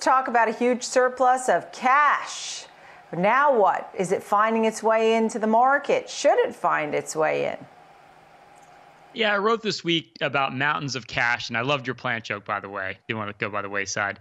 Talk about a huge surplus of cash. Now what? Is it finding its way into the market? Should it find its way in? Yeah, I wrote this week about mountains of cash, and I loved your plant joke, by the way. Didn't want to go by the wayside.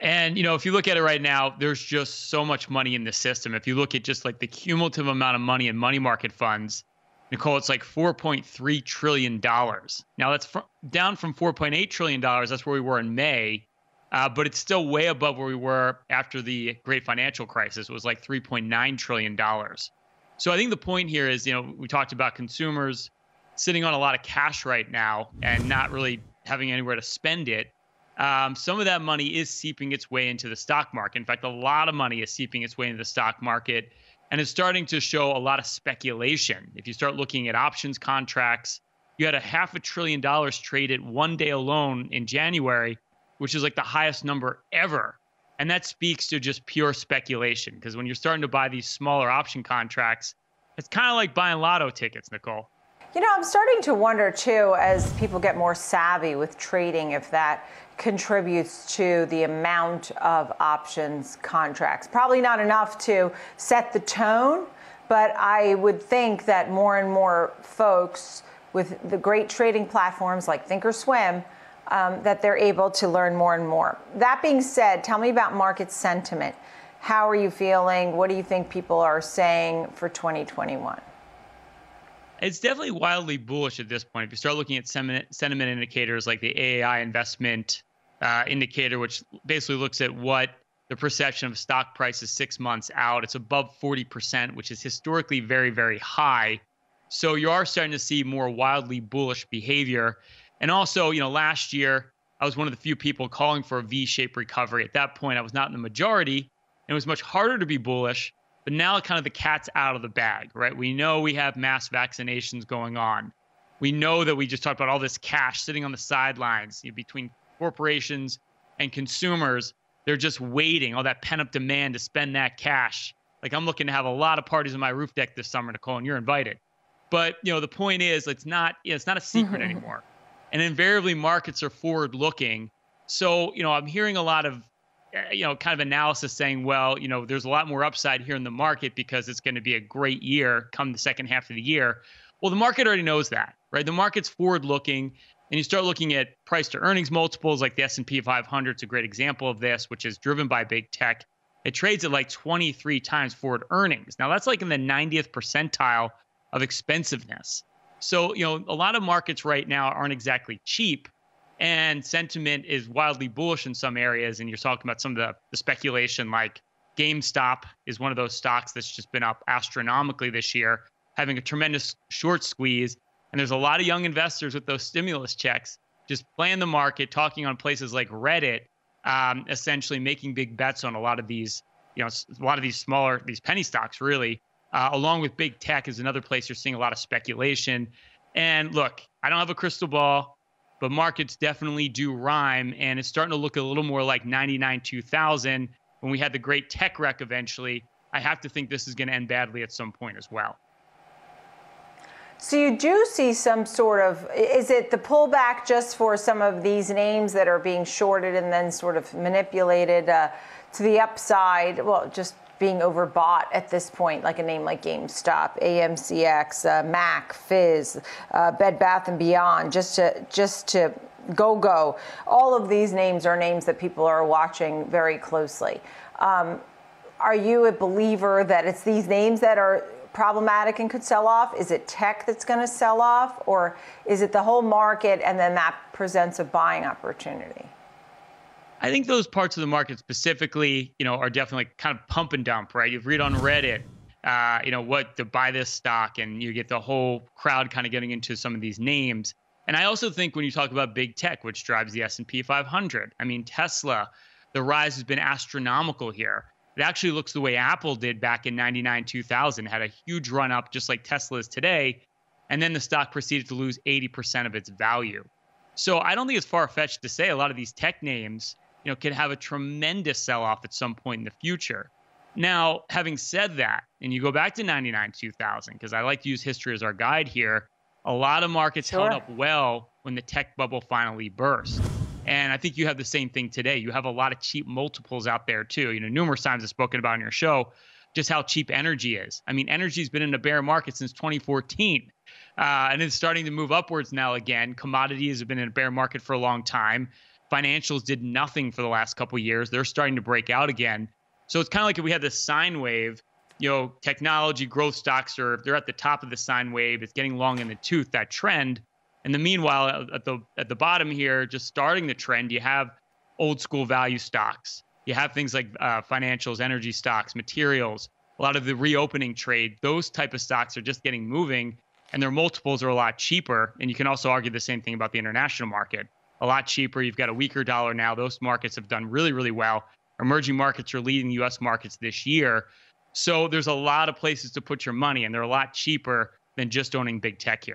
And you know, if you look at it right now, there's just so much money in the system. If you look at just like the cumulative amount of money in money market funds, Nicole, it's like 4.3 trillion dollars. Now that's fr- down from 4.8 trillion dollars. That's where we were in May, uh, but it's still way above where we were after the great financial crisis. It was like 3.9 trillion dollars. So I think the point here is, you know, we talked about consumers sitting on a lot of cash right now and not really having anywhere to spend it. Um, some of that money is seeping its way into the stock market. In fact, a lot of money is seeping its way into the stock market and it's starting to show a lot of speculation. If you start looking at options contracts, you had a half a trillion dollars traded one day alone in January, which is like the highest number ever. And that speaks to just pure speculation because when you're starting to buy these smaller option contracts, it's kind of like buying lotto tickets, Nicole. You know, I'm starting to wonder too, as people get more savvy with trading, if that contributes to the amount of options contracts. Probably not enough to set the tone, but I would think that more and more folks with the great trading platforms like Thinkorswim, um, that they're able to learn more and more. That being said, tell me about market sentiment. How are you feeling? What do you think people are saying for 2021? It's definitely wildly bullish at this point. If you start looking at sentiment indicators like the AAI investment uh, indicator, which basically looks at what the perception of stock prices six months out, it's above 40%, which is historically very, very high. So you are starting to see more wildly bullish behavior. And also, you know, last year, I was one of the few people calling for a V shaped recovery. At that point, I was not in the majority. And it was much harder to be bullish but now, kind of the cat's out of the bag, right? We know we have mass vaccinations going on. We know that we just talked about all this cash sitting on the sidelines you know, between corporations and consumers. They're just waiting, all that pent up demand to spend that cash. Like I'm looking to have a lot of parties on my roof deck this summer, Nicole, and you're invited. But you know, the point is, it's not you know, it's not a secret mm-hmm. anymore. And invariably, markets are forward looking. So you know, I'm hearing a lot of uh, you know, kind of analysis saying, well, you know, there's a lot more upside here in the market because it's going to be a great year come the second half of the year. Well, the market already knows that, right? The market's forward looking and you start looking at price to earnings multiples like the S&P 500 is a great example of this, which is driven by big tech. It trades at like 23 times forward earnings. Now that's like in the 90th percentile of expensiveness. So, you know, a lot of markets right now aren't exactly cheap and sentiment is wildly bullish in some areas. And you're talking about some of the, the speculation, like GameStop is one of those stocks that's just been up astronomically this year, having a tremendous short squeeze. And there's a lot of young investors with those stimulus checks just playing the market, talking on places like Reddit, um, essentially making big bets on a lot of these, you know, a lot of these smaller, these penny stocks, really. Uh, along with big tech is another place you're seeing a lot of speculation. And look, I don't have a crystal ball but markets definitely do rhyme. And it's starting to look a little more like 99 2000 when we had the great tech wreck eventually. I have to think this is going to end badly at some point as well. So you do see some sort of is it the pullback just for some of these names that are being shorted and then sort of manipulated uh, to the upside? Well, just being overbought at this point, like a name like GameStop, AMCX, uh, Mac, Fizz, uh, Bed Bath and Beyond, just to just to go go. All of these names are names that people are watching very closely. Um, are you a believer that it's these names that are problematic and could sell off? Is it tech that's going to sell off, or is it the whole market and then that presents a buying opportunity? I think those parts of the market specifically, you know, are definitely kind of pump and dump, right? You read on Reddit, uh, you know, what to buy this stock, and you get the whole crowd kind of getting into some of these names. And I also think when you talk about big tech, which drives the S&P 500, I mean Tesla, the rise has been astronomical here. It actually looks the way Apple did back in 99, 2000, had a huge run up just like Tesla is today. And then the stock proceeded to lose 80% of its value. So I don't think it's far fetched to say a lot of these tech names you know, could have a tremendous sell off at some point in the future. Now, having said that, and you go back to 99 2000, because I like to use history as our guide here, a lot of markets sure. held up well when the tech bubble finally burst. And I think you have the same thing today. You have a lot of cheap multiples out there too. You know, numerous times I've spoken about on your show just how cheap energy is. I mean, energy's been in a bear market since 2014. Uh, and it's starting to move upwards now again. Commodities have been in a bear market for a long time. Financials did nothing for the last couple years. They're starting to break out again. So it's kind of like if we had this sine wave, you know, technology growth stocks are they're at the top of the sine wave. It's getting long in the tooth, that trend. And the meanwhile, at the at the bottom here, just starting the trend, you have old school value stocks. You have things like uh, financials, energy stocks, materials, a lot of the reopening trade. Those type of stocks are just getting moving, and their multiples are a lot cheaper. And you can also argue the same thing about the international market. A lot cheaper. You've got a weaker dollar now. Those markets have done really, really well. Emerging markets are leading U.S. markets this year. So there's a lot of places to put your money, and they're a lot cheaper than just owning big tech here.